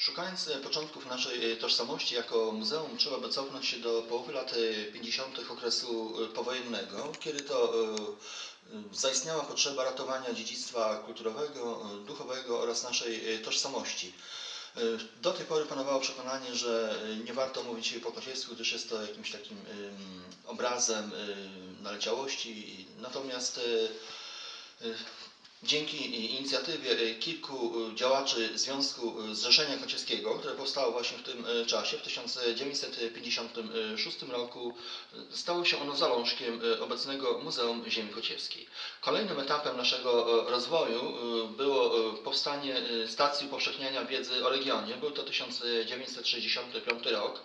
Szukając e, początków naszej e, tożsamości jako muzeum, trzeba by cofnąć się do połowy lat e, 50. okresu e, powojennego, kiedy to zaistniała potrzeba ratowania dziedzictwa kulturowego, duchowego oraz naszej tożsamości. Do tej pory panowało przekonanie, że nie warto mówić po kociewsku, gdyż jest to jakimś takim em, obrazem naleciałości. Natomiast Dzięki inicjatywie e, kilku e, działaczy Związku e, Zrzeszenia Kociewskiego, które powstało właśnie w tym e, czasie, w 1956 roku, e, stało się ono zalążkiem e, obecnego Muzeum Ziemi Kociewskiej. Kolejnym etapem naszego e, rozwoju e, było e, powstanie e, stacji upowszechniania wiedzy o regionie. Był to 1965 rok.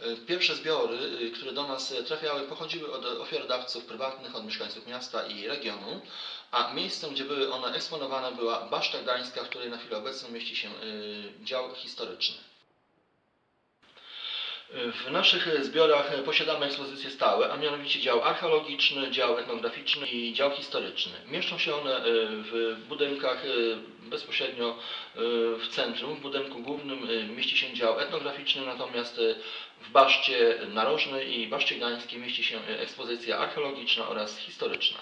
E, Pierwsze zbiory, e, które do nas e, trafiały, pochodziły od ofiarodawców prywatnych, od mieszkańców miasta i regionu, a miejscem, gdzie były one eksponowane, była Baszta Gdańska, w której na chwilę obecną mieści się dział historyczny. W naszych zbiorach posiadamy ekspozycje stałe, a mianowicie dział archeologiczny, dział etnograficzny i dział historyczny. Mieszczą się one e, w budynkach e, bezpośrednio e, w centrum. W budynku głównym mieści się dział etnograficzny, natomiast w Baszcie Narożnej i Baszcie Gdańskiej mieści się ekspozycja archeologiczna oraz historyczna.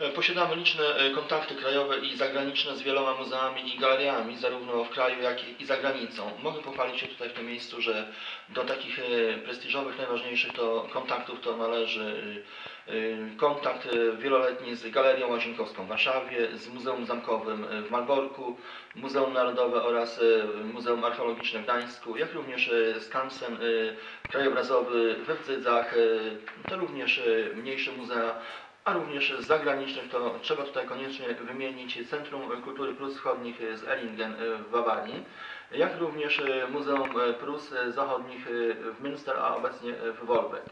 E, Posiadamy liczne e, kontakty krajowe i zagraniczne z wieloma muzeami i galeriami, zarówno w kraju, jak i za granicą. Mogę pochwalić się tutaj w tym miejscu, że do takich e, prestiżowych, najważniejszych to kontaktów to należy kontakt wieloletni z Galerią Łazienkowską w Warszawie, z Muzeum Zamkowym w Malborku, Muzeum Narodowe oraz Muzeum Archeologiczne w Gdańsku, jak również z kampsem e, krajobrazowy we Wdzydzach, to również mniejsze muzea, a również z zagranicznych to trzeba tutaj koniecznie wymienić Centrum Kultury Prus Wschodnich z Ellingen w Bawarii, jak również Muzeum Prus Zachodnich w Münster, a obecnie w Wolbeck.